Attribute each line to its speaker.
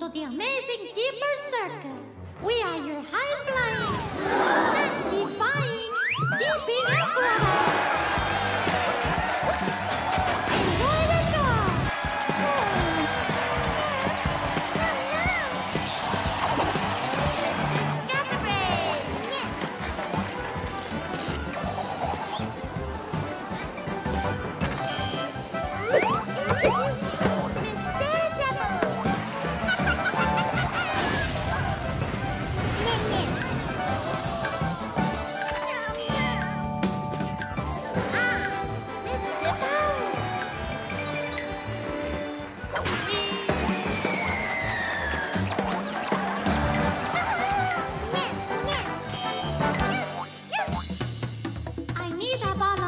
Speaker 1: to the amazing Deeper Circus. We are your high-flying... Sita Bala.